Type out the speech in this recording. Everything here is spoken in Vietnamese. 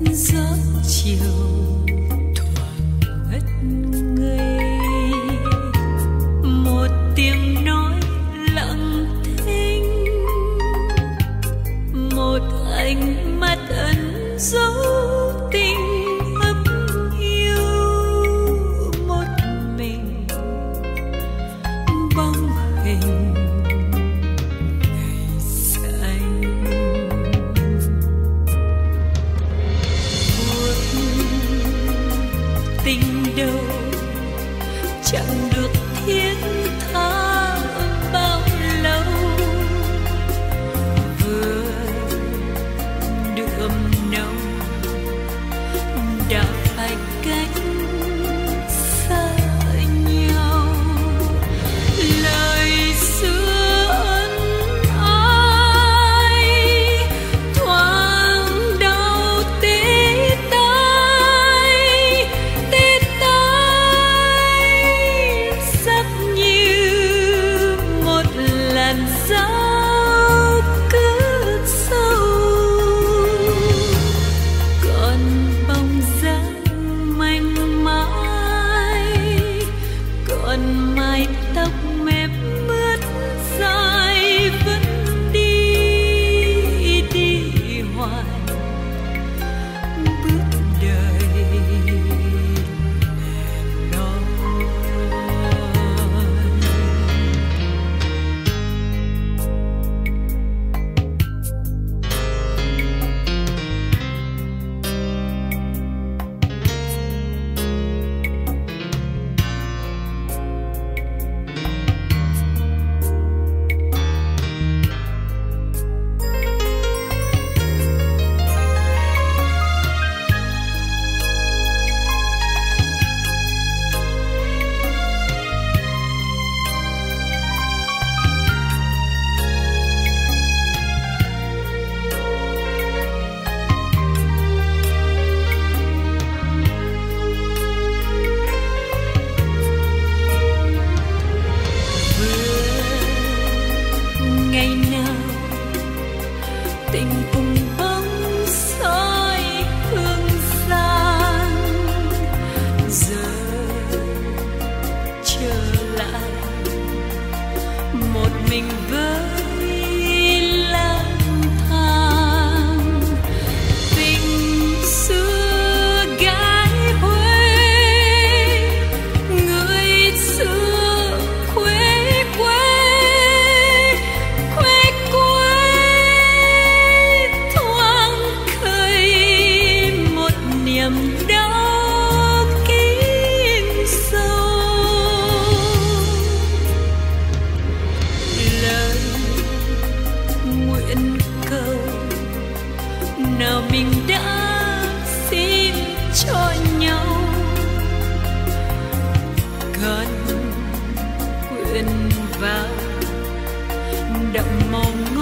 Giữa ngày nào. Tình cùng mình đã xin cho nhau. Gần quyện vào đậm mong